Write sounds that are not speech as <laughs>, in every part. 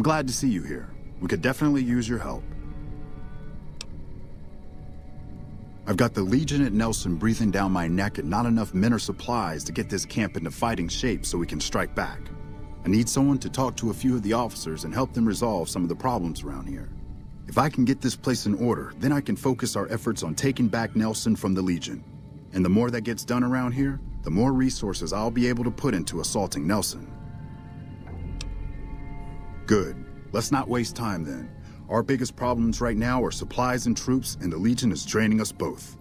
I'm glad to see you here. We could definitely use your help. I've got the Legion at Nelson breathing down my neck and not enough men or supplies to get this camp into fighting shape so we can strike back. I need someone to talk to a few of the officers and help them resolve some of the problems around here. If I can get this place in order, then I can focus our efforts on taking back Nelson from the Legion. And the more that gets done around here, the more resources I'll be able to put into assaulting Nelson. Good. Let's not waste time then. Our biggest problems right now are supplies and troops, and the Legion is draining us both.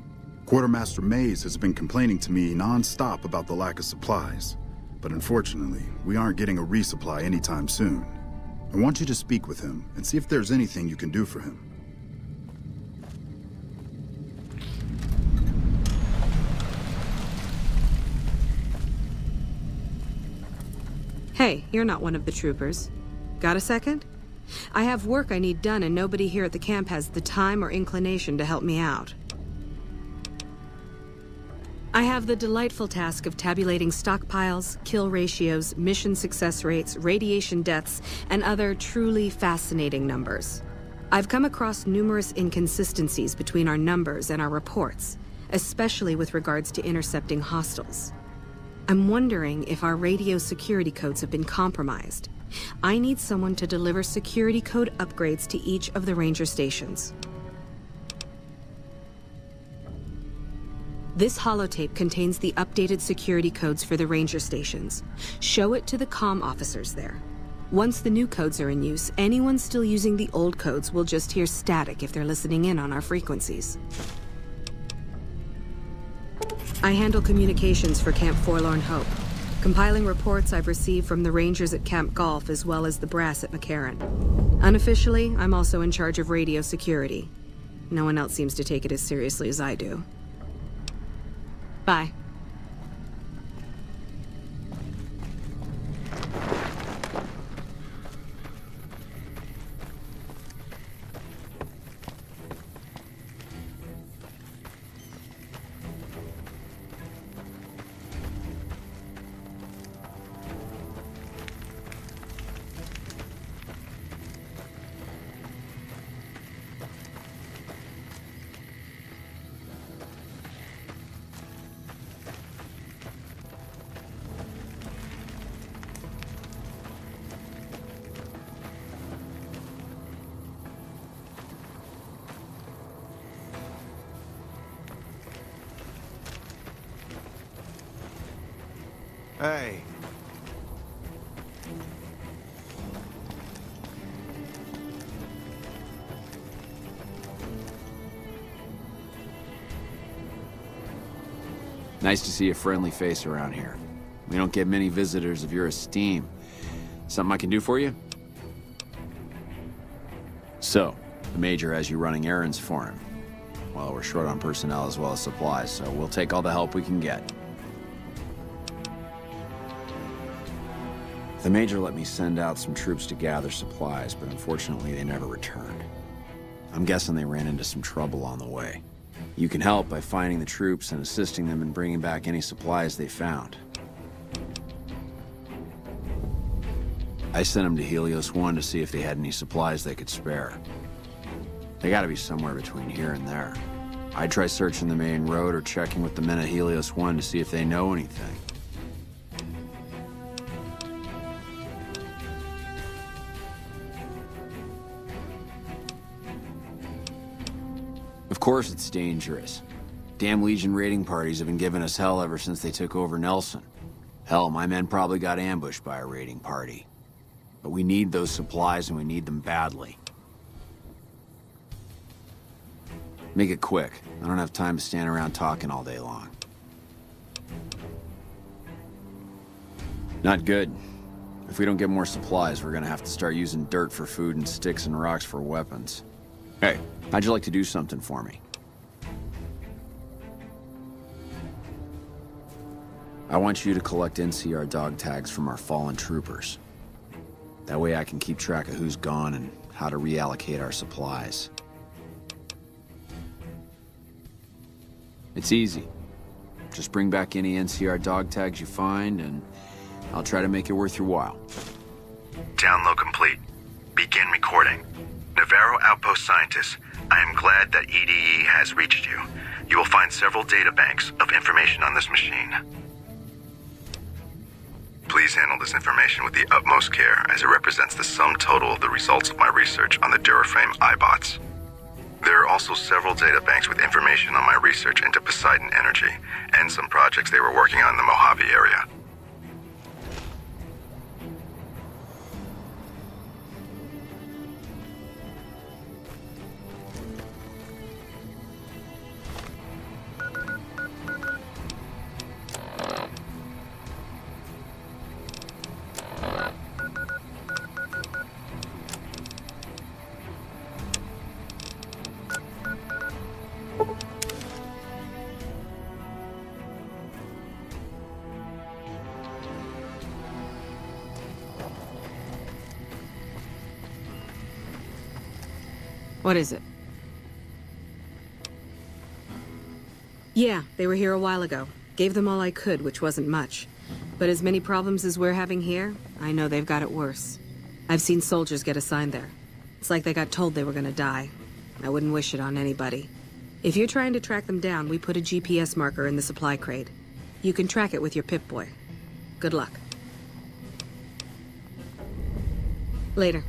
Quartermaster Mayes has been complaining to me non-stop about the lack of supplies. But unfortunately, we aren't getting a resupply anytime soon. I want you to speak with him and see if there's anything you can do for him. Hey, you're not one of the troopers. Got a second? I have work I need done and nobody here at the camp has the time or inclination to help me out. I have the delightful task of tabulating stockpiles, kill ratios, mission success rates, radiation deaths, and other truly fascinating numbers. I've come across numerous inconsistencies between our numbers and our reports, especially with regards to intercepting hostiles. I'm wondering if our radio security codes have been compromised. I need someone to deliver security code upgrades to each of the ranger stations. This holotape contains the updated security codes for the ranger stations. Show it to the comm officers there. Once the new codes are in use, anyone still using the old codes will just hear static if they're listening in on our frequencies. I handle communications for Camp Forlorn Hope, compiling reports I've received from the rangers at Camp Golf as well as the brass at McCarran. Unofficially, I'm also in charge of radio security. No one else seems to take it as seriously as I do. Bye. Nice to see a friendly face around here. We don't get many visitors of your esteem. Something I can do for you? So, the Major has you running errands for him. Well, we're short on personnel as well as supplies, so we'll take all the help we can get. The Major let me send out some troops to gather supplies, but unfortunately they never returned. I'm guessing they ran into some trouble on the way. You can help by finding the troops and assisting them in bringing back any supplies they found. I sent them to Helios 1 to see if they had any supplies they could spare. They gotta be somewhere between here and there. I'd try searching the main road or checking with the men at Helios 1 to see if they know anything. Course it's dangerous. Damn Legion raiding parties have been giving us hell ever since they took over Nelson. Hell, my men probably got ambushed by a raiding party. But we need those supplies and we need them badly. Make it quick. I don't have time to stand around talking all day long. Not good. If we don't get more supplies, we're gonna have to start using dirt for food and sticks and rocks for weapons. Hey, how'd you like to do something for me? I want you to collect NCR dog tags from our fallen troopers. That way I can keep track of who's gone and how to reallocate our supplies. It's easy. Just bring back any NCR dog tags you find, and I'll try to make it worth your while. Download complete. Begin recording. Navarro Outpost scientists, I am glad that ED-E has reached you. You will find several data banks of information on this machine. Please handle this information with the utmost care as it represents the sum total of the results of my research on the Duraframe Eyebots. There are also several data banks with information on my research into Poseidon Energy and some projects they were working on in the Mojave area. What is it? Yeah, they were here a while ago. Gave them all I could, which wasn't much. But as many problems as we're having here, I know they've got it worse. I've seen soldiers get assigned there. It's like they got told they were gonna die. I wouldn't wish it on anybody. If you're trying to track them down, we put a GPS marker in the supply crate. You can track it with your Pip-Boy. Good luck. Later.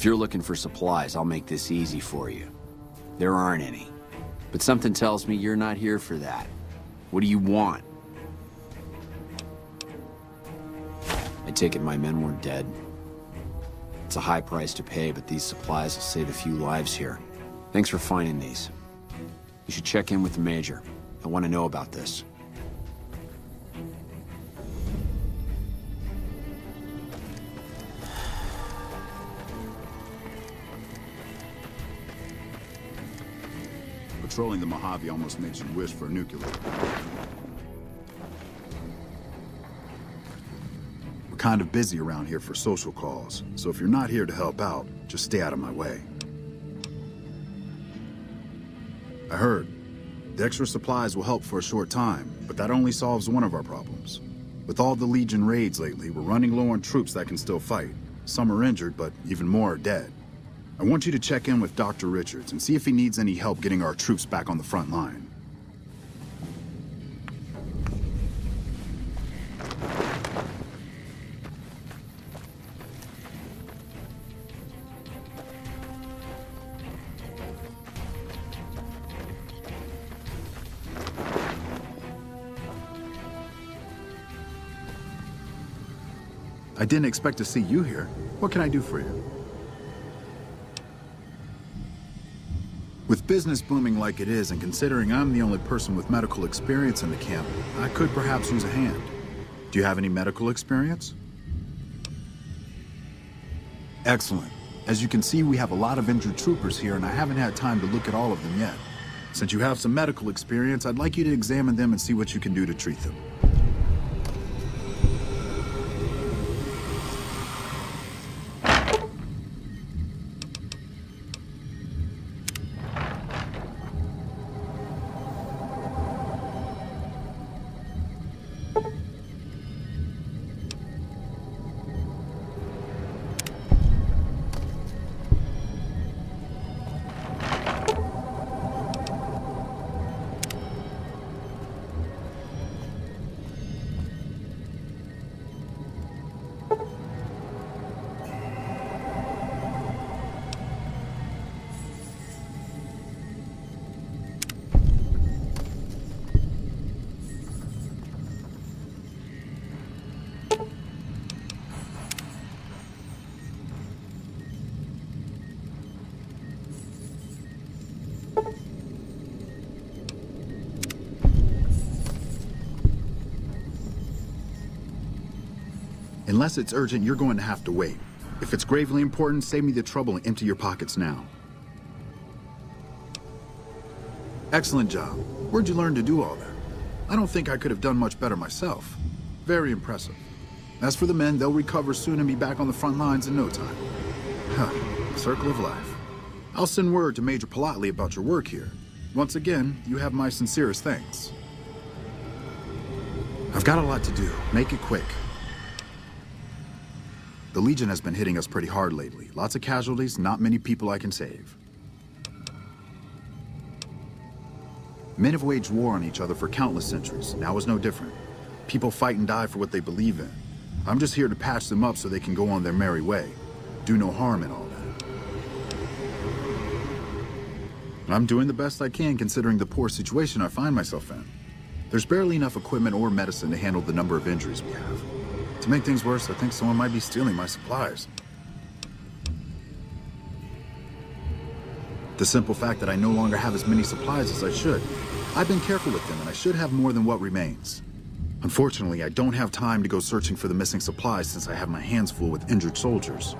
If you're looking for supplies, I'll make this easy for you. There aren't any. But something tells me you're not here for that. What do you want? I take it my men weren't dead. It's a high price to pay, but these supplies will save a few lives here. Thanks for finding these. You should check in with the Major. I want to know about this. Patrolling the Mojave almost makes you wish for a nuclear. We're kind of busy around here for social calls, so if you're not here to help out, just stay out of my way. I heard. The extra supplies will help for a short time, but that only solves one of our problems. With all the Legion raids lately, we're running low on troops that can still fight. Some are injured, but even more are dead. I want you to check in with Dr. Richards and see if he needs any help getting our troops back on the front line. I didn't expect to see you here. What can I do for you? With business booming like it is, and considering I'm the only person with medical experience in the camp, I could perhaps use a hand. Do you have any medical experience? Excellent. As you can see, we have a lot of injured troopers here, and I haven't had time to look at all of them yet. Since you have some medical experience, I'd like you to examine them and see what you can do to treat them. Unless it's urgent, you're going to have to wait. If it's gravely important, save me the trouble and empty your pockets now. Excellent job. Where'd you learn to do all that? I don't think I could have done much better myself. Very impressive. As for the men, they'll recover soon and be back on the front lines in no time. Huh, circle of life. I'll send word to Major Polatli about your work here. Once again, you have my sincerest thanks. I've got a lot to do. Make it quick. The Legion has been hitting us pretty hard lately. Lots of casualties, not many people I can save. Men have waged war on each other for countless centuries. Now is no different. People fight and die for what they believe in. I'm just here to patch them up so they can go on their merry way. Do no harm in all that. I'm doing the best I can considering the poor situation I find myself in. There's barely enough equipment or medicine to handle the number of injuries we have. To make things worse, I think someone might be stealing my supplies. The simple fact that I no longer have as many supplies as I should. I've been careful with them, and I should have more than what remains. Unfortunately, I don't have time to go searching for the missing supplies since I have my hands full with injured soldiers.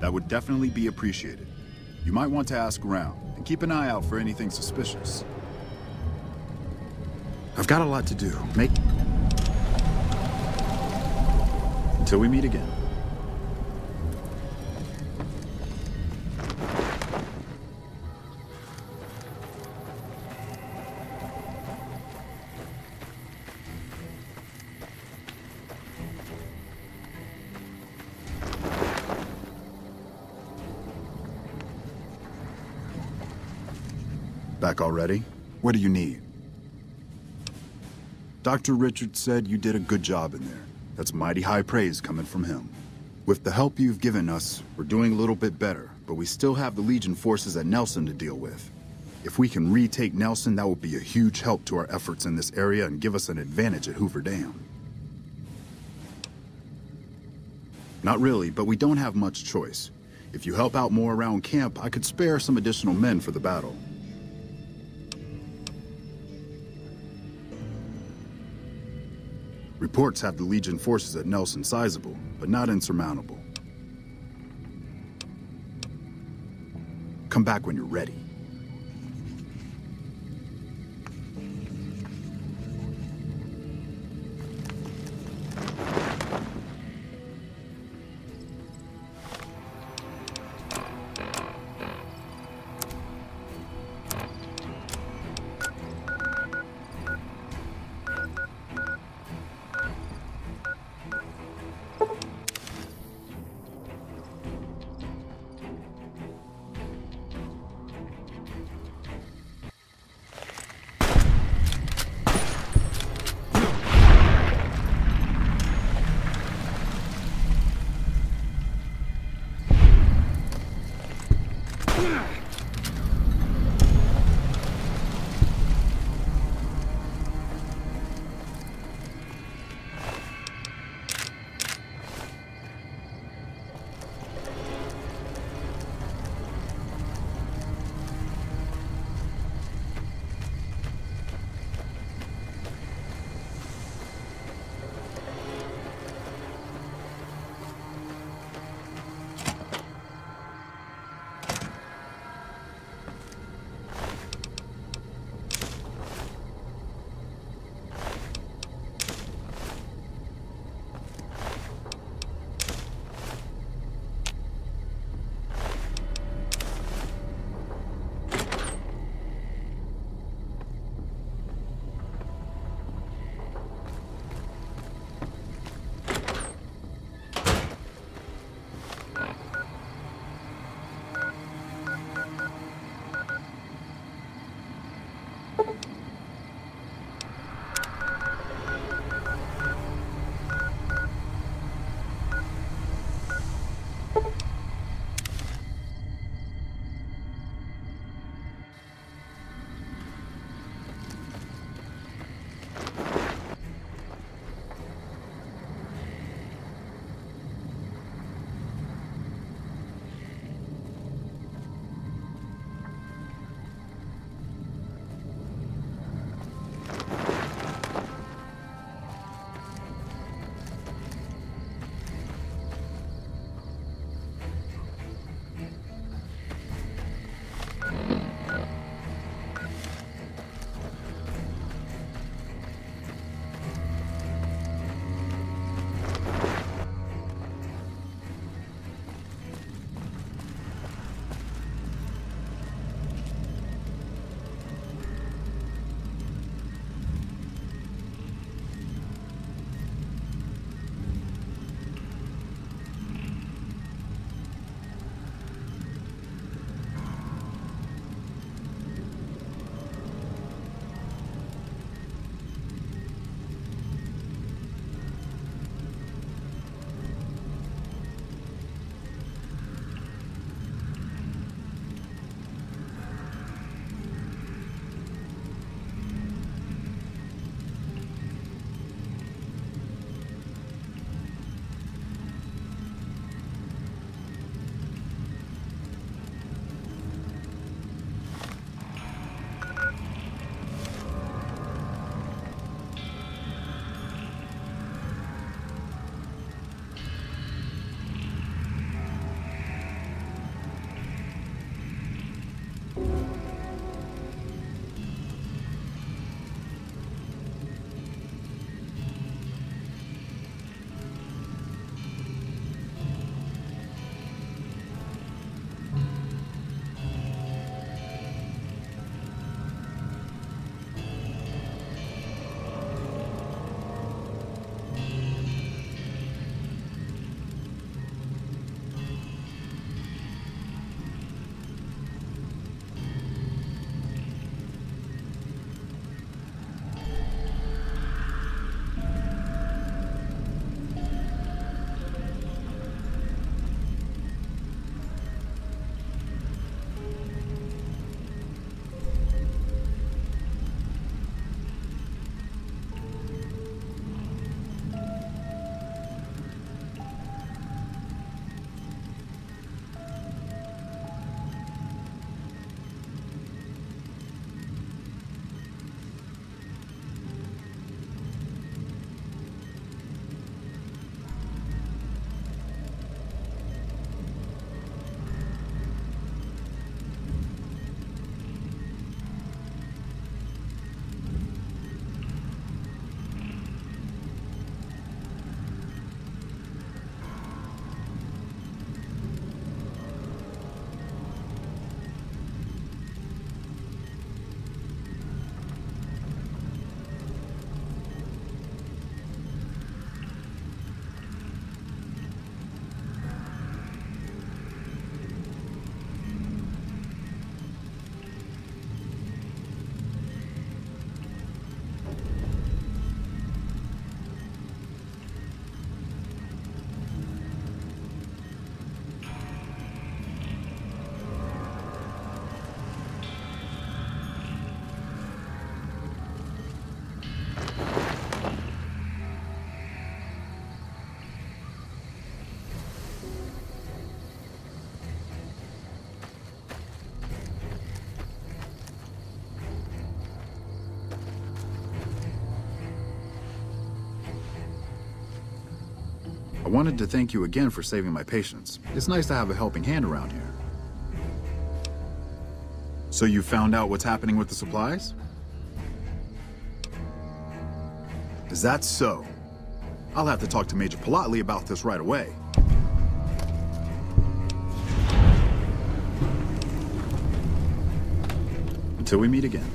That would definitely be appreciated. You might want to ask around, and keep an eye out for anything suspicious. I've got a lot to do. Make... Until we meet again. Back already? What do you need? Dr. Richards said you did a good job in there. That's mighty high praise coming from him. With the help you've given us, we're doing a little bit better, but we still have the Legion forces at Nelson to deal with. If we can retake Nelson, that will be a huge help to our efforts in this area and give us an advantage at Hoover Dam. Not really, but we don't have much choice. If you help out more around camp, I could spare some additional men for the battle. Reports have the Legion forces at Nelson sizable, but not insurmountable. Come back when you're ready. Wanted to thank you again for saving my patients. It's nice to have a helping hand around here. So you found out what's happening with the supplies? Is that so? I'll have to talk to Major Polatli about this right away. Until we meet again.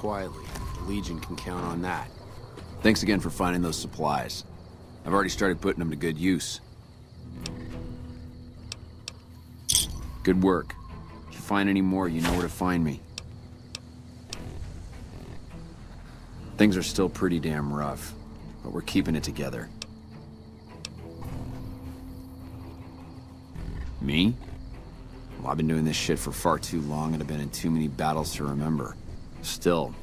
Quietly. The Legion can count on that. Thanks again for finding those supplies. I've already started putting them to good use. Good work. If you find any more, you know where to find me. Things are still pretty damn rough, but we're keeping it together. Me? Well, I've been doing this shit for far too long and I've been in too many battles to remember. Still,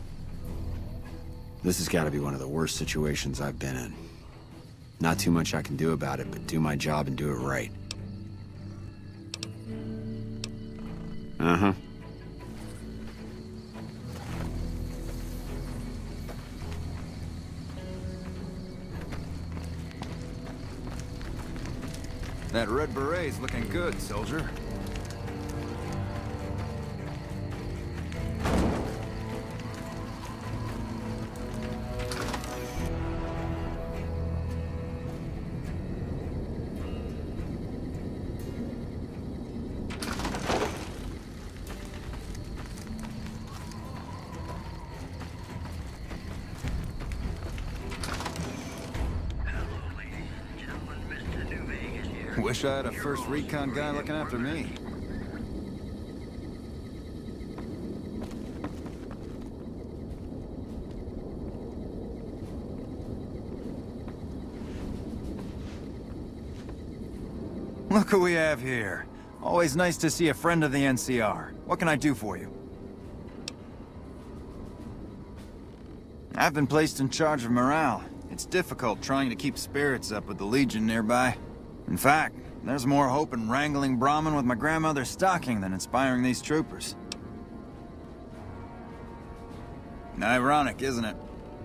this has got to be one of the worst situations I've been in. Not too much I can do about it, but do my job and do it right. Uh-huh. That red beret's looking good, soldier. Wish I had a first recon guy looking after me. Look who we have here. Always nice to see a friend of the NCR. What can I do for you? I've been placed in charge of morale. It's difficult trying to keep spirits up with the Legion nearby. In fact, there's more hope in wrangling Brahmin with my grandmother's stocking than inspiring these troopers. Ironic, isn't it?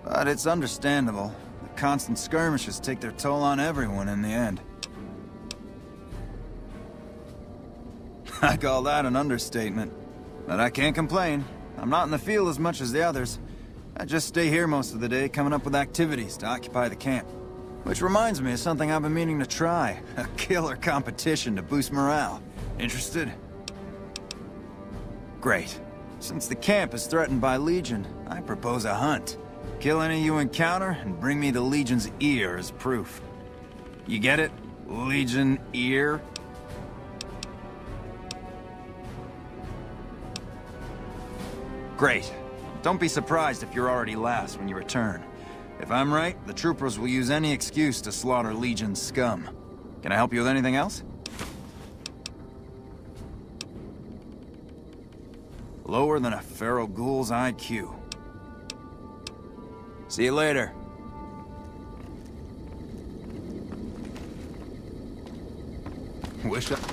But it's understandable. The constant skirmishes take their toll on everyone in the end. <laughs> I call that an understatement. But I can't complain. I'm not in the field as much as the others. I just stay here most of the day, coming up with activities to occupy the camp. Which reminds me of something I've been meaning to try. <laughs> A killer competition to boost morale. Interested? Great. Since the camp is threatened by Legion, I propose a hunt. Kill any you encounter, and bring me the Legion's ear as proof. You get it? Legion ear? Great. Don't be surprised if you're already last when you return. If I'm right, the troopers will use any excuse to slaughter Legion scum. Can I help you with anything else? Lower than a feral ghoul's IQ. See you later. Wish I...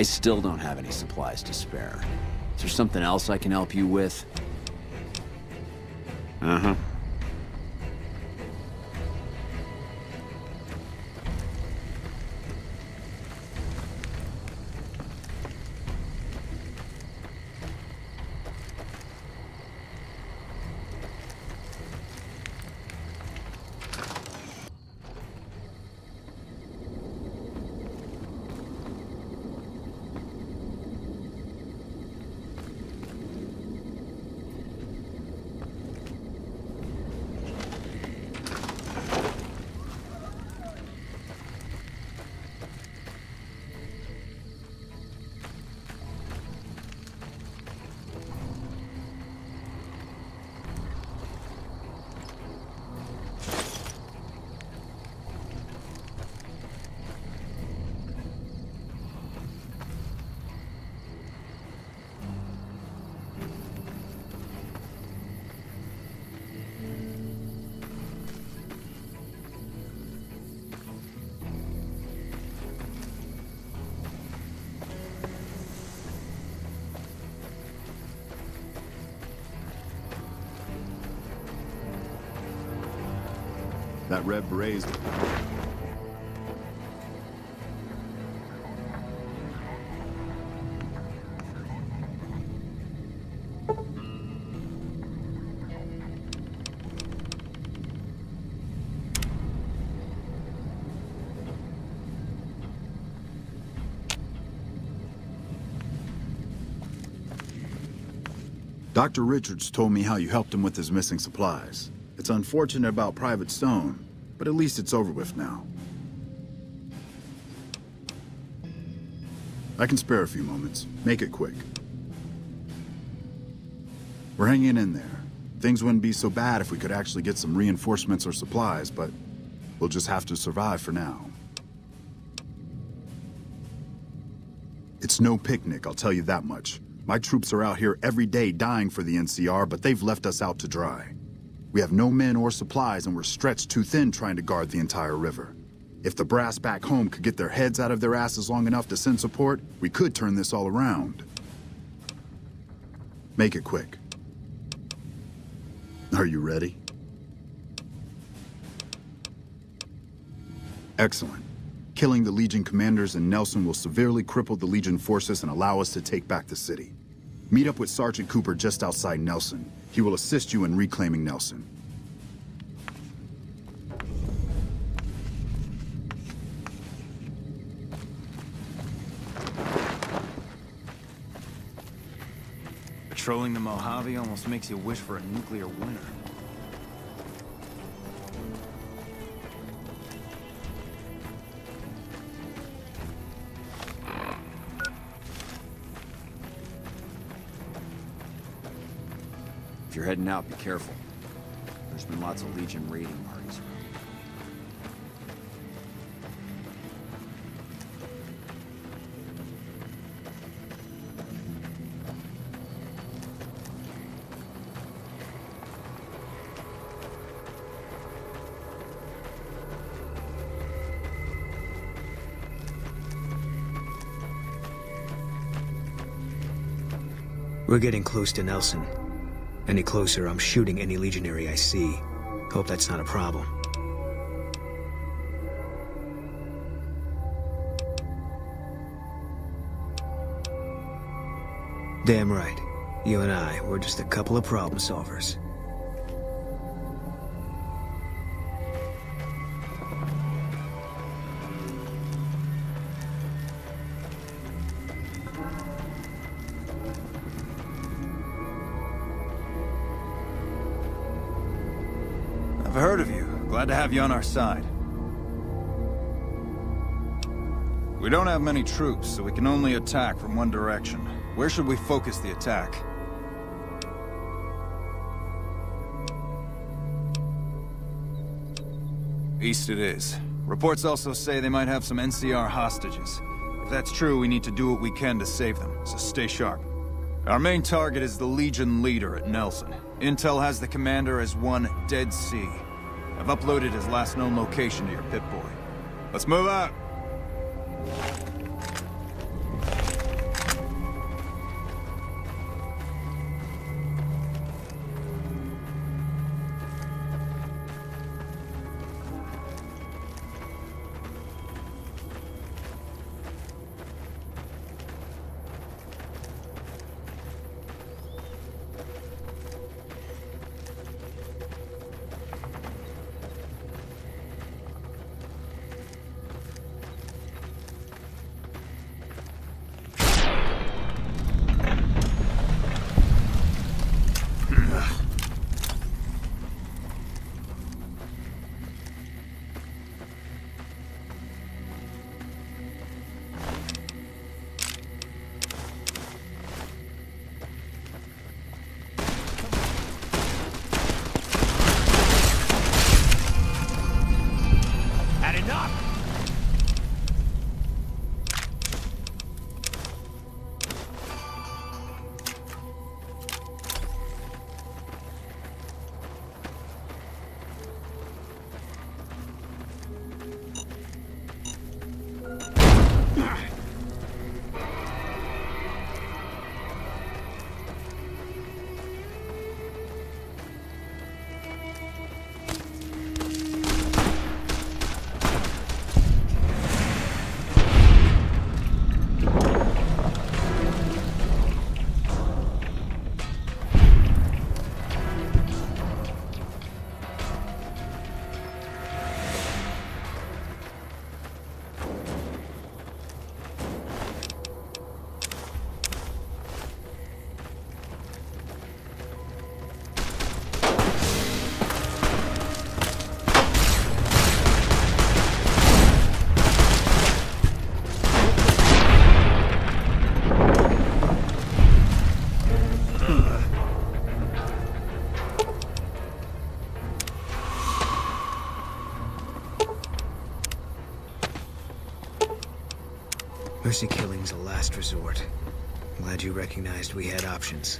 I still don't have any supplies to spare. Is there something else I can help you with? That red. Dr. Richards told me how you helped him with his missing supplies. It's unfortunate about Private Stone, but at least it's over with now. I can spare a few moments. Make it quick. We're hanging in there. Things wouldn't be so bad if we could actually get some reinforcements or supplies, but we'll just have to survive for now. It's no picnic, I'll tell you that much. My troops are out here every day dying for the NCR, but they've left us out to dry. We have no men or supplies, and we're stretched too thin trying to guard the entire river. If the brass back home could get their heads out of their asses long enough to send support, we could turn this all around. Make it quick. Are you ready? Excellent. Killing the Legion commanders and Nelson will severely cripple the Legion forces and allow us to take back the city. Meet up with Sergeant Cooper just outside Nelson. He will assist you in reclaiming Nelson. Patrolling the Mojave almost makes you wish for a nuclear winter. Heading out, be careful. There's been lots of Legion raiding parties around. We're getting close to Nelson. Any closer, I'm shooting any Legionary I see. Hope that's not a problem. Damn right. You and I, we're just a couple of problem solvers. Heard of you. Glad to have you on our side. We don't have many troops, so we can only attack from one direction. Where should we focus the attack? East it is. Reports also say they might have some NCR hostages. If that's true, we need to do what we can to save them, so stay sharp. Our main target is the Legion leader at Nelson. Intel has the commander as one Dead Sea. I've uploaded his last known location to your Pip-Boy. Let's move out! Mercy killing's a last resort. Glad you recognized we had options.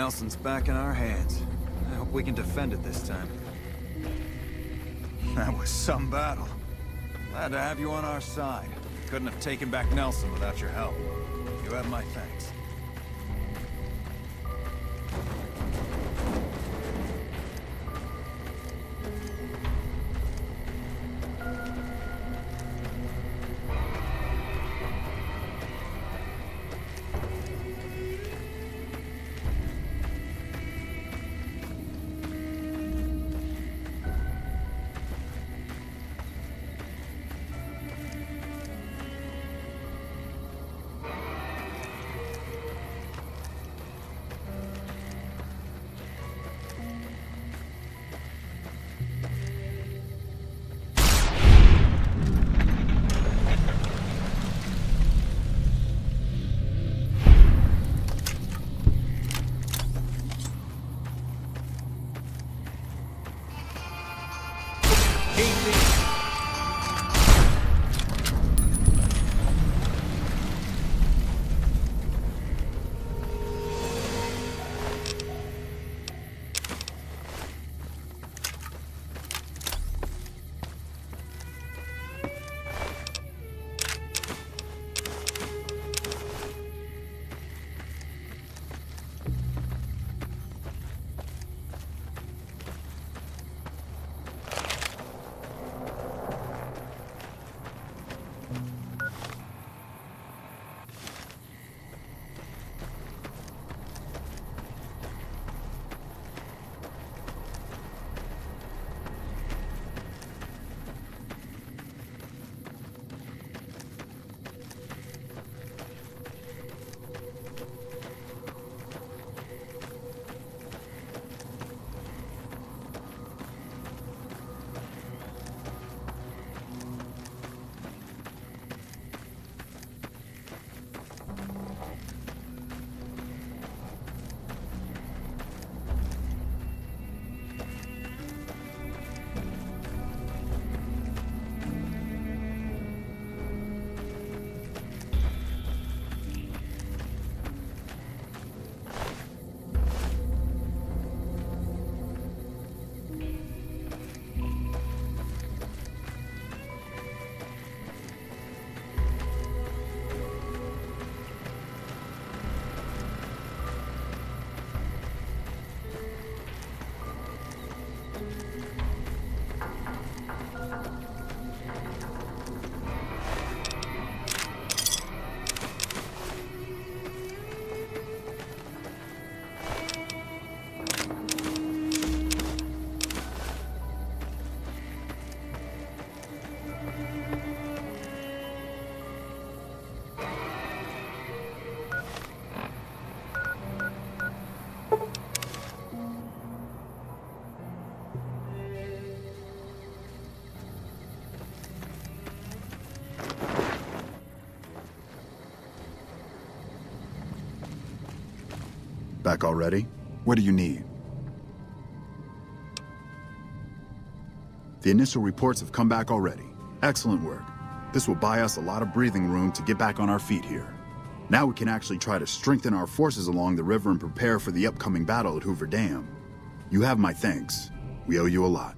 Nelson's back in our hands. I hope we can defend it this time. That was some battle. Glad to have you on our side. Couldn't have taken back Nelson without your help. You have my thanks. Back already? What do you need? The initial reports have come back already. Excellent work. This will buy us a lot of breathing room to get back on our feet here. Now we can actually try to strengthen our forces along the river and prepare for the upcoming battle at Hoover Dam. You have my thanks. We owe you a lot.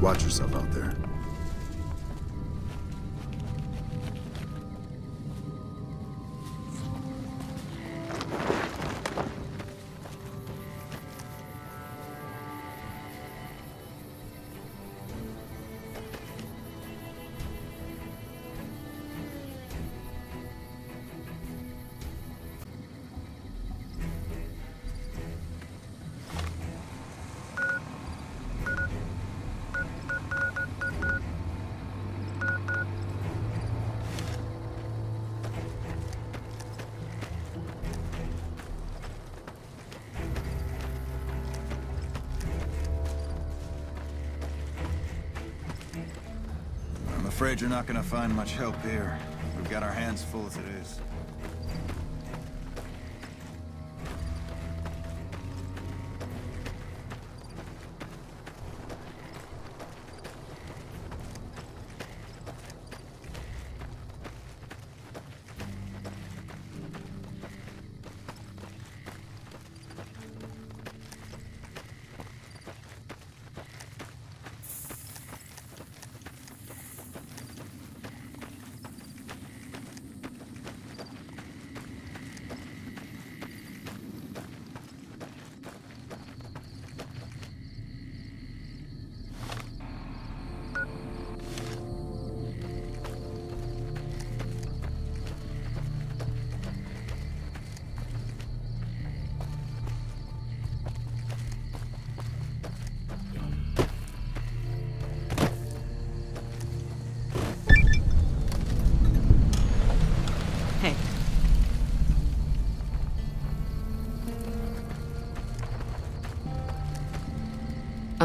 Watch yourself out there. Not gonna find much help here. We've got our hands full as it is.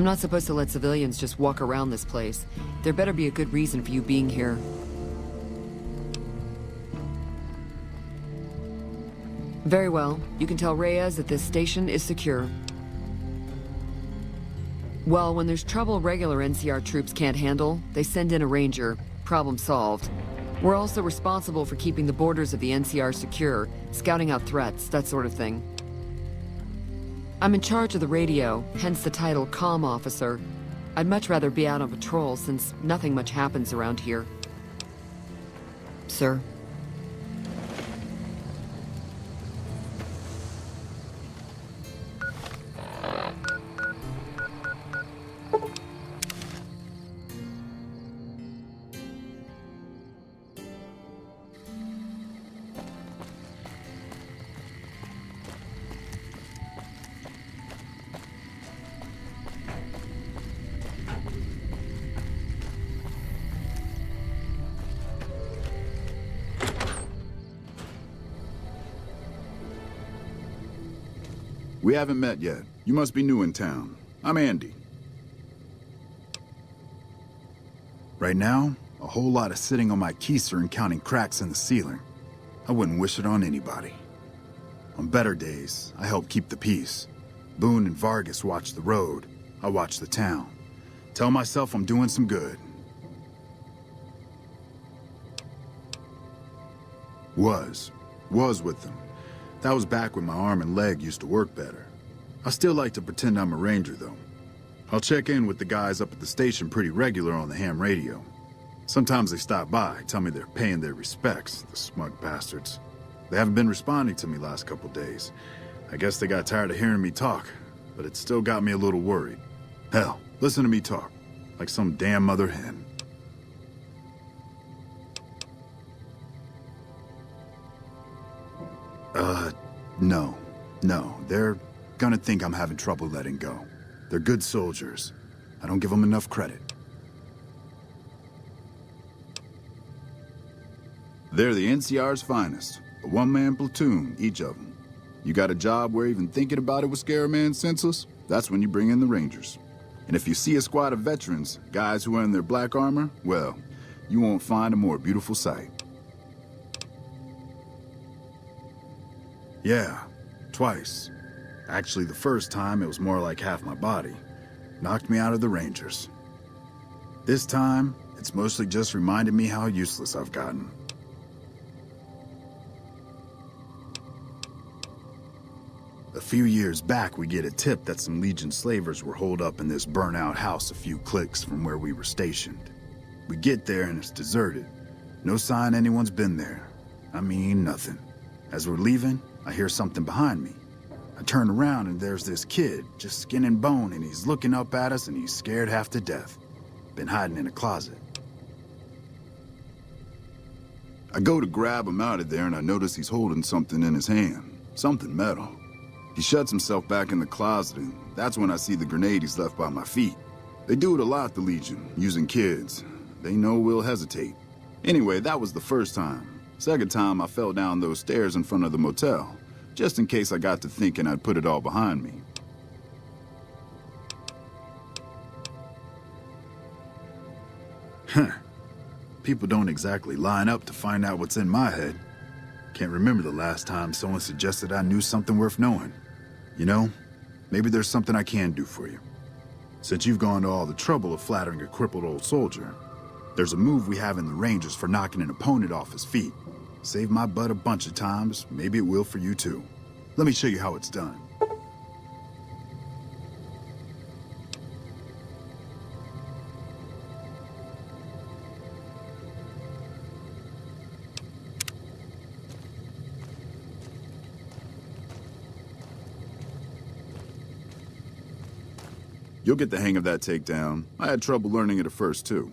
Not supposed to let civilians just walk around this place. There better be a good reason for you being here. Very well. You can tell Reyes that this station is secure. Well, when there's trouble regular NCR troops can't handle, they send in a ranger. Problem solved. We're also responsible for keeping the borders of the NCR secure, scouting out threats, that sort of thing. I'm in charge of the radio, hence the title Comm Officer. I'd much rather be out on patrol since nothing much happens around here. Sir? Haven't met yet. You must be new in town. I'm Andy. Right now, a whole lot of sitting on my keister and counting cracks in the ceiling. I wouldn't wish it on anybody. On better days, I help keep the peace. Boone and Vargas watch the road. I watch the town. Tell myself I'm doing some good. Was. Was with them. That was back when my arm and leg used to work better. I still like to pretend I'm a ranger, though. I'll check in with the guys up at the station pretty regular on the ham radio. Sometimes they stop by, tell me they're paying their respects, the smug bastards. They haven't been responding to me last couple days. I guess they got tired of hearing me talk, but it still got me a little worried. Hell, listen to me talk, like some damn mother hen. Think I'm having trouble letting go. They're good soldiers. I don't give them enough credit. They're the NCR's finest. A one-man platoon, each of them. You got a job where even thinking about it would scare a man senseless? That's when you bring in the Rangers. And if you see a squad of veterans, guys who are in their black armor, well, you won't find a more beautiful sight. Yeah, twice. Actually, the first time it was more like half my body. Knocked me out of the Rangers. This time, it's mostly just reminded me how useless I've gotten. A few years back, we get a tip that some Legion slavers were holed up in this burnout house a few clicks from where we were stationed. We get there and it's deserted. No sign anyone's been there. I mean, nothing. As we're leaving, I hear something behind me. I turn around and there's this kid, just skin and bone, and he's looking up at us and he's scared half to death. Been hiding in a closet. I go to grab him out of there and I notice he's holding something in his hand. Something metal. He shuts himself back in the closet and that's when I see the grenade he's left by my feet. They do it a lot, the Legion, using kids. They know we'll hesitate. Anyway, that was the first time. Second time, I fell down those stairs in front of the motel, just in case I got to thinking I'd put it all behind me. Huh. people don't exactly line up to find out what's in my head. Can't remember the last time someone suggested I knew something worth knowing. You know, maybe there's something I can do for you. Since you've gone to all the trouble of flattering a crippled old soldier, there's a move we have in the Rangers for knocking an opponent off his feet. Saved my butt a bunch of times, maybe it will for you too. Let me show you how it's done. You'll get the hang of that takedown. I had trouble learning it at first, too.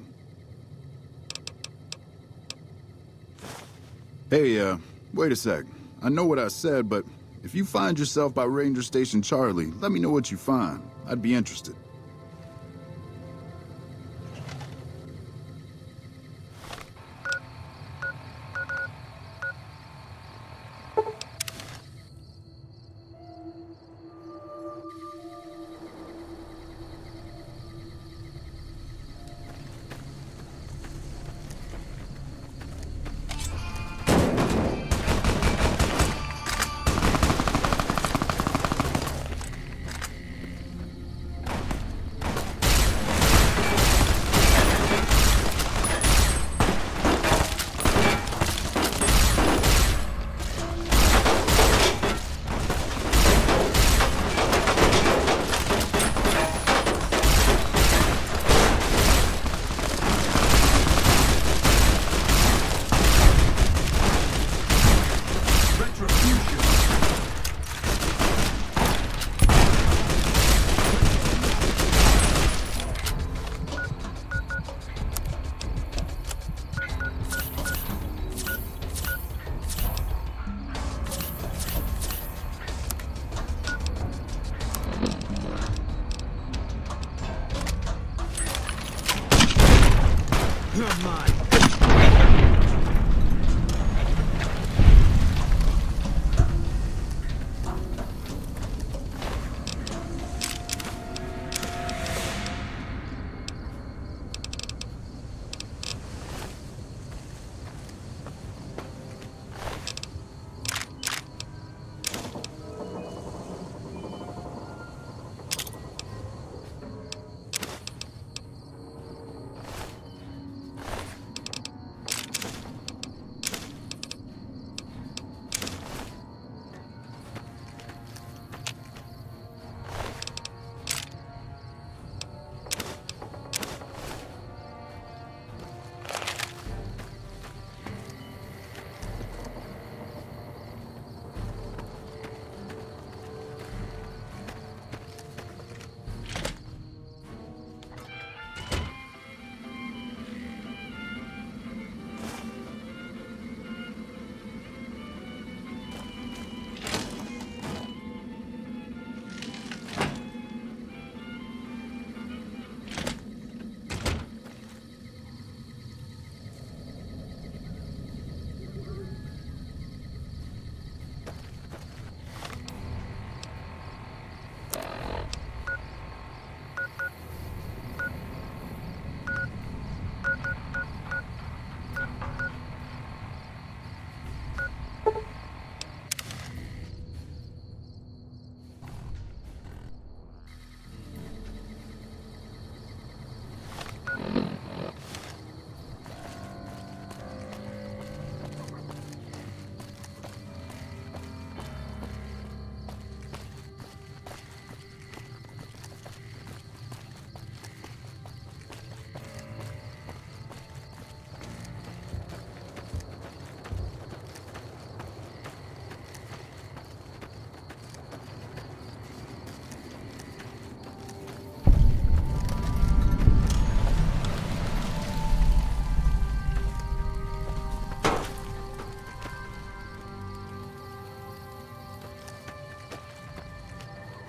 Hey, uh, wait a sec. I know what I said, but if you find yourself by Ranger Station Charlie, let me know what you find. I'd be interested.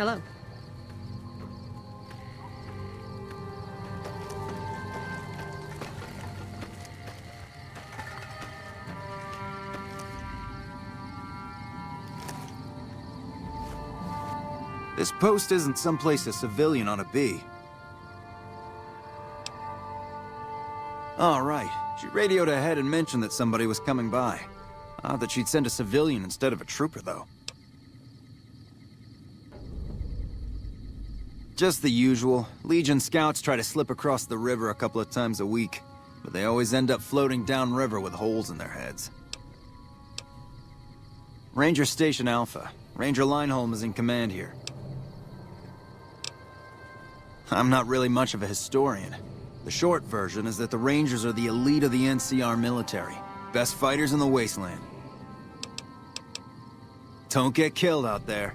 Hello. This post isn't someplace a civilian ought to be. All right. She radioed ahead and mentioned that somebody was coming by. Odd that she'd send a civilian instead of a trooper, though. Just the usual. Legion scouts try to slip across the river a couple of times a week, but they always end up floating downriver with holes in their heads. Ranger Station Alpha. Ranger Lineholm is in command here. I'm not really much of a historian. The short version is that the Rangers are the elite of the NCR military. Best fighters in the wasteland. Don't get killed out there.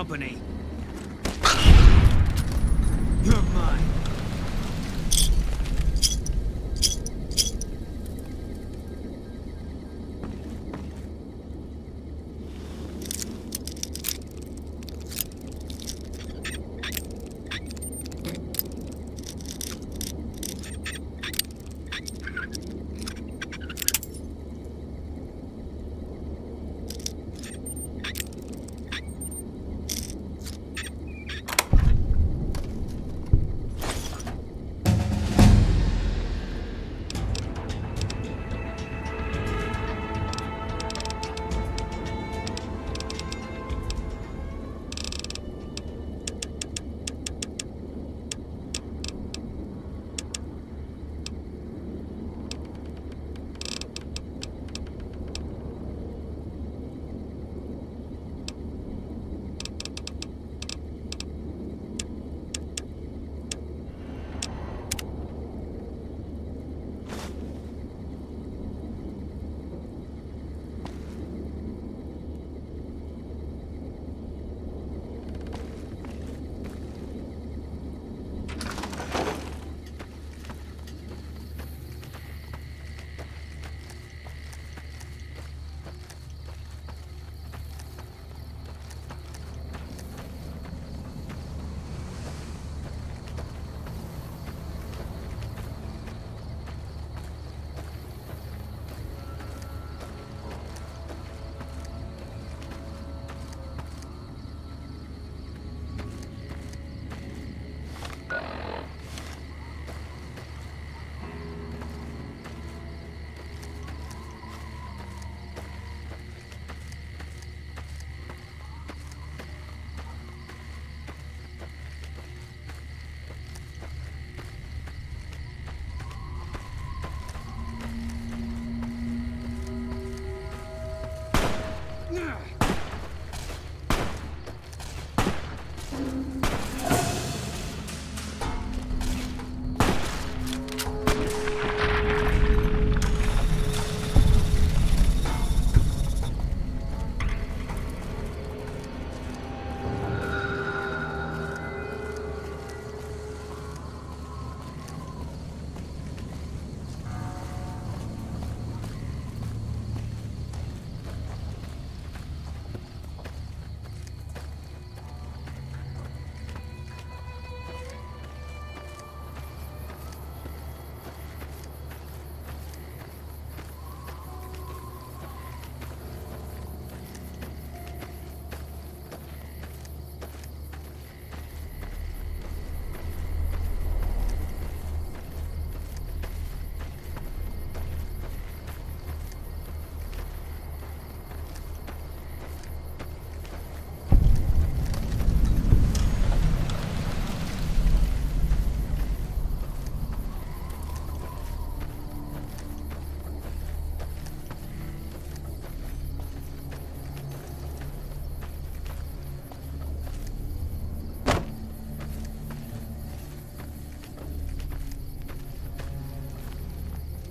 Company.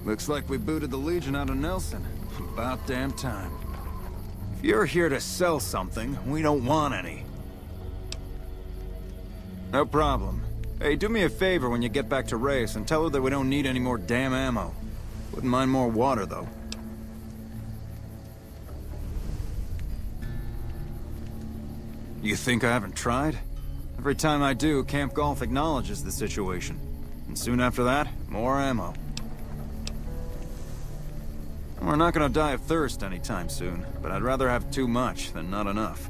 Looks like we booted the Legion out of Nelson. About damn time. If you're here to sell something, we don't want any. No problem. Hey, do me a favor when you get back to Reyes and tell her that we don't need any more damn ammo. Wouldn't mind more water, though. You think I haven't tried? Every time I do, Camp Golf acknowledges the situation. And soon after that, more ammo. We're not gonna die of thirst anytime soon, but I'd rather have too much than not enough.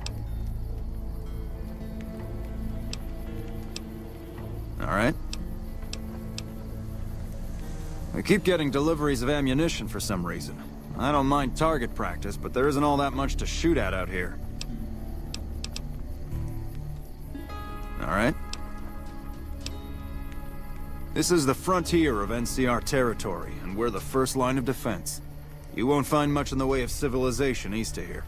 Alright. We keep getting deliveries of ammunition for some reason. I don't mind target practice, but there isn't all that much to shoot at out here. Alright. This is the frontier of NCR territory, and we're the first line of defense. You won't find much in the way of civilization east of here.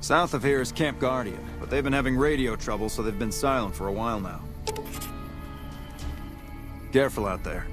South of here is Camp Guardian, but they've been having radio trouble, so they've been silent for a while now. Careful out there.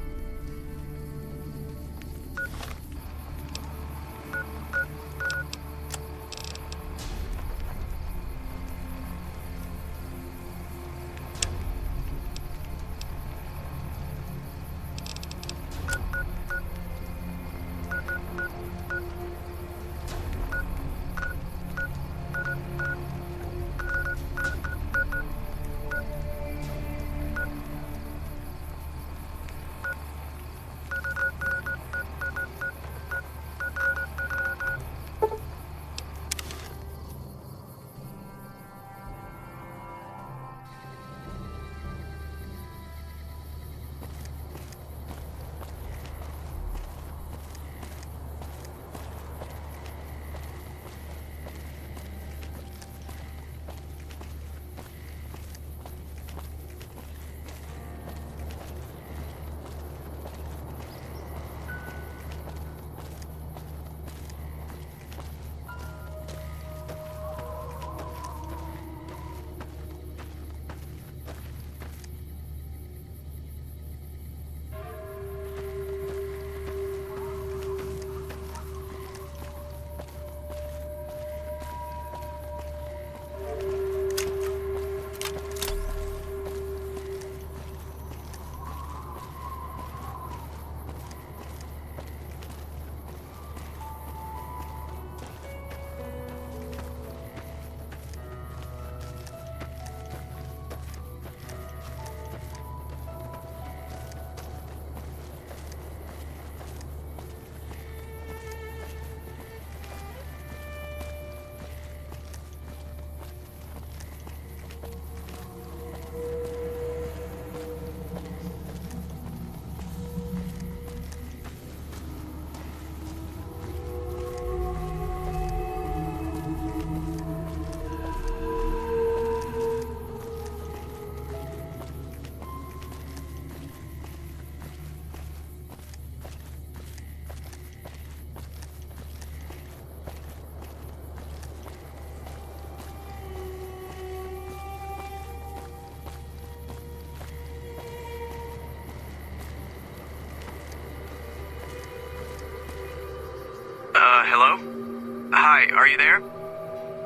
Are you there?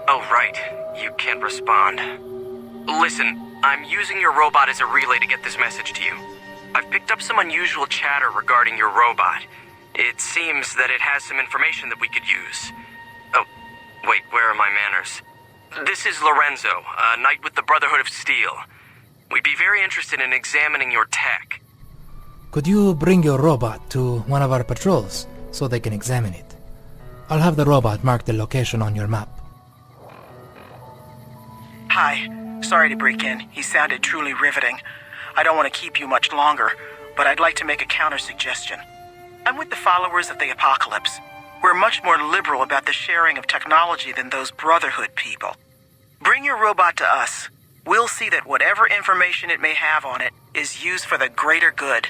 Oh, right. You can't respond. Listen, I'm using your robot as a relay to get this message to you. I've picked up some unusual chatter regarding your robot. It seems that it has some information that we could use. Oh, wait, where are my manners? This is Lorenzo, a knight with the Brotherhood of Steel. We'd be very interested in examining your tech. Could you bring your robot to one of our patrols so they can examine it? I'll have the robot mark the location on your map. Hi. Sorry to break in. He sounded truly riveting. I don't want to keep you much longer, but I'd like to make a counter suggestion. I'm with the followers of the Apocalypse. We're much more liberal about the sharing of technology than those Brotherhood people. Bring your robot to us. We'll see that whatever information it may have on it is used for the greater good.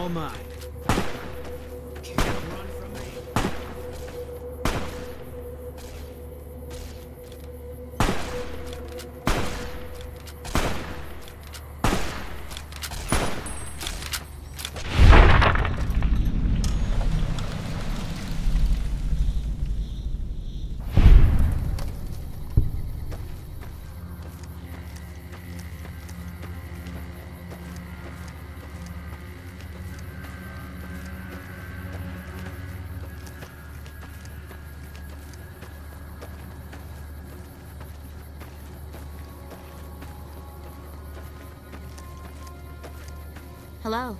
All mine. Hello.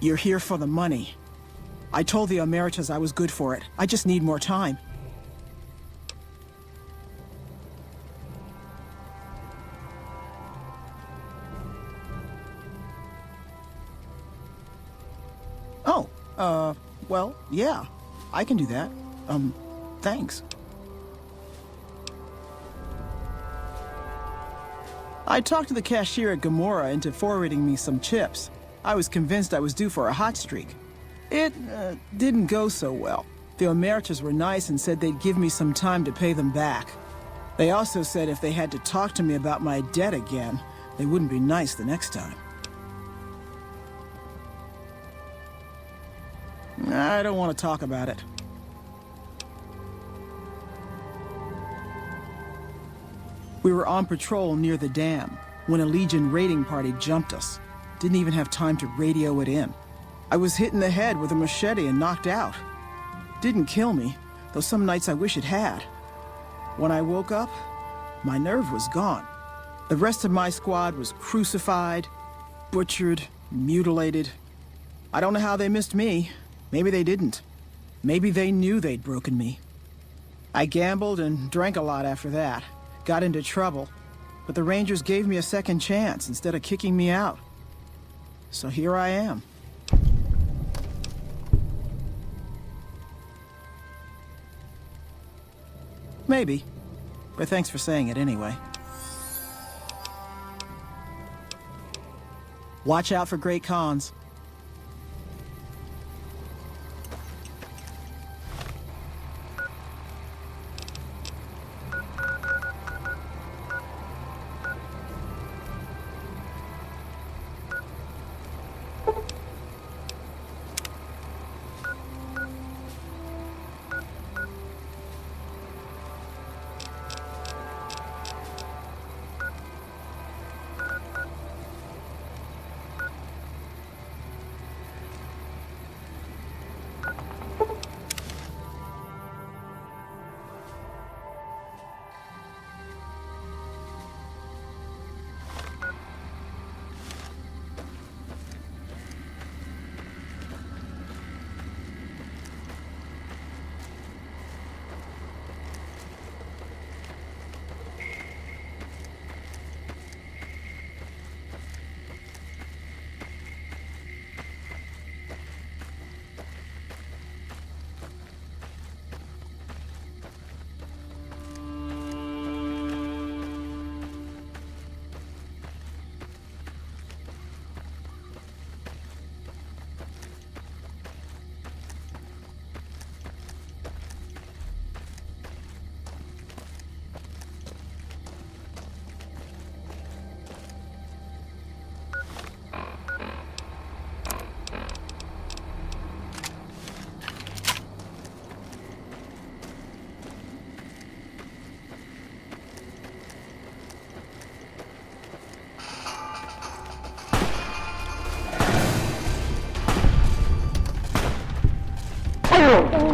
You're here for the money. I told the Omertas I was good for it. I just need more time. Yeah. I can do that. Um, thanks. I talked to the cashier at Gomorrah into forwarding me some chips. I was convinced I was due for a hot streak. It uh, didn't go so well. The Omertas were nice and said they'd give me some time to pay them back. They also said if they had to talk to me about my debt again, they wouldn't be nice the next time. I don't want to talk about it. We were on patrol near the dam when a Legion raiding party jumped us. Didn't even have time to radio it in. I was hit in the head with a machete and knocked out. Didn't kill me, though some nights I wish it had. When I woke up, my nerve was gone. The rest of my squad was crucified, butchered, mutilated. I don't know how they missed me. Maybe they didn't. Maybe they knew they'd broken me. I gambled and drank a lot after that. Got into trouble. But the Rangers gave me a second chance instead of kicking me out. So here I am. Maybe. But thanks for saying it anyway. Watch out for Great Khans. All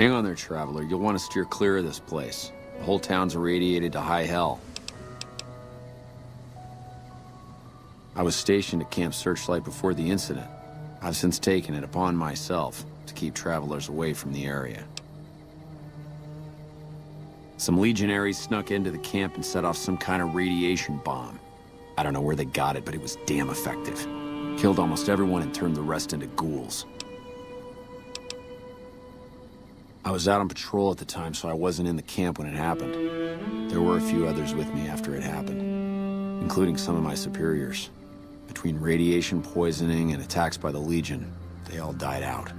Hang on there, traveler. You'll want to steer clear of this place. The whole town's irradiated to high hell. I was stationed at Camp Searchlight before the incident. I've since taken it upon myself to keep travelers away from the area. Some legionaries snuck into the camp and set off some kind of radiation bomb. I don't know where they got it, but it was damn effective. Killed almost everyone and turned the rest into ghouls. I was out on patrol at the time, so I wasn't in the camp when it happened. There were a few others with me after it happened, including some of my superiors. Between radiation poisoning and attacks by the Legion, they all died out.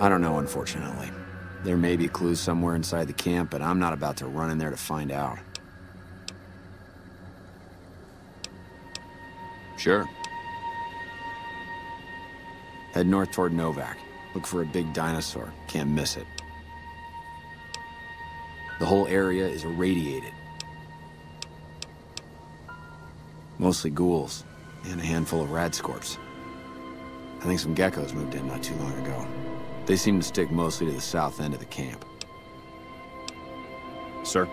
I don't know, unfortunately. There may be clues somewhere inside the camp, but I'm not about to run in there to find out. Sure. Head north toward Novac. Look for a big dinosaur. Can't miss it. The whole area is irradiated. Mostly ghouls, and a handful of radscorps. I think some geckos moved in not too long ago. They seem to stick mostly to the south end of the camp. Sir?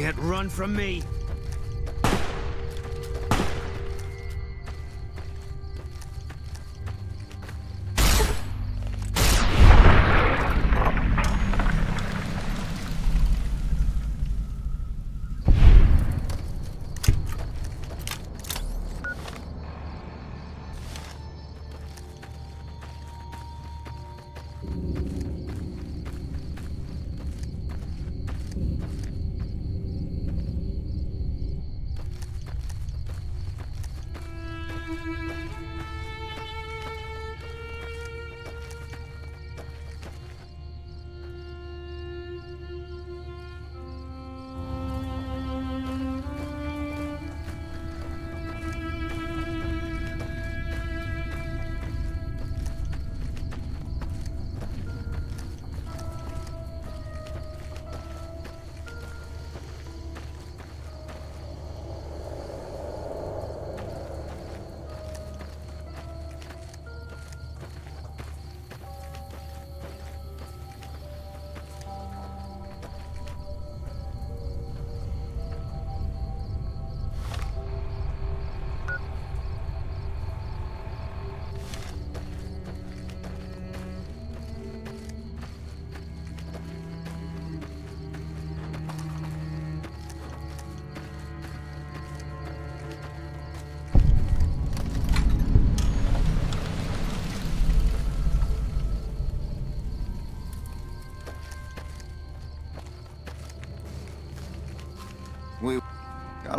Can't run from me.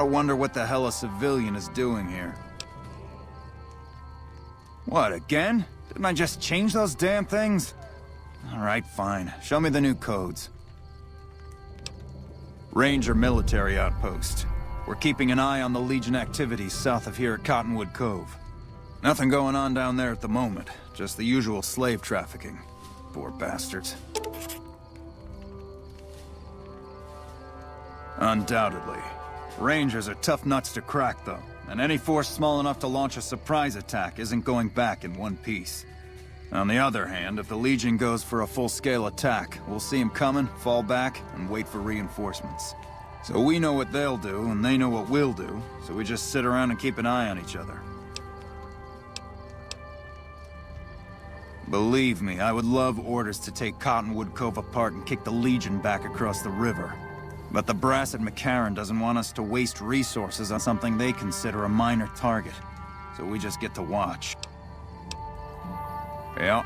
Gotta wonder what the hell a civilian is doing here. What, again? Didn't I just change those damn things? Alright, fine. Show me the new codes. Ranger military outpost. We're keeping an eye on the Legion activities south of here at Cottonwood Cove. Nothing going on down there at the moment. Just the usual slave trafficking. Poor bastards. Undoubtedly. Rangers are tough nuts to crack, though, and any force small enough to launch a surprise attack isn't going back in one piece. On the other hand, if the Legion goes for a full-scale attack, we'll see them coming, fall back, and wait for reinforcements. So we know what they'll do, and they know what we'll do, so we just sit around and keep an eye on each other. Believe me, I would love orders to take Cottonwood Cove apart and kick the Legion back across the river. But the brass at McCarran doesn't want us to waste resources on something they consider a minor target. So we just get to watch. Yeah.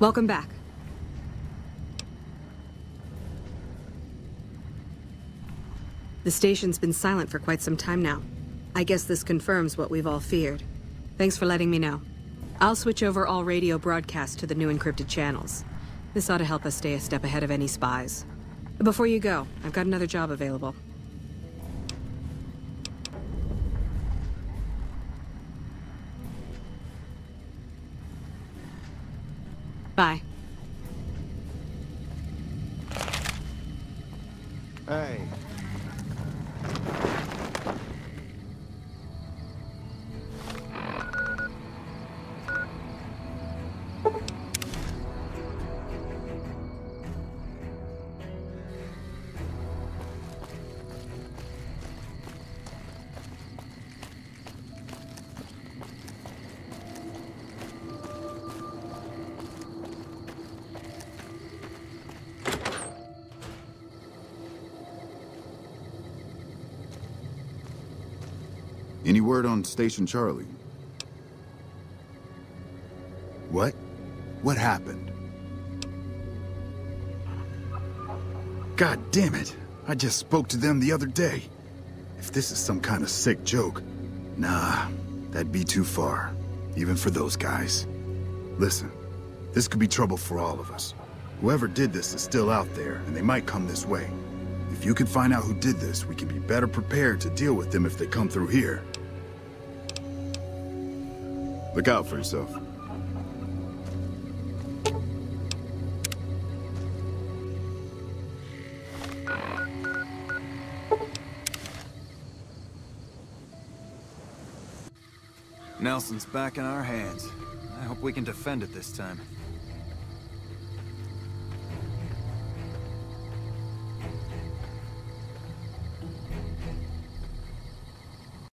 Welcome back. The station's been silent for quite some time now. I guess this confirms what we've all feared. Thanks for letting me know. I'll switch over all radio broadcasts to the new encrypted channels. This ought to help us stay a step ahead of any spies. Before you go, I've got another job available. Word on Station Charlie? What? What happened? God damn it! I just spoke to them the other day. If this is some kind of sick joke, nah, that'd be too far. Even for those guys. Listen, this could be trouble for all of us. Whoever did this is still out there, and they might come this way. If you could find out who did this, we can be better prepared to deal with them if they come through here. Look out for yourself. Nelson's back in our hands. I hope we can defend it this time.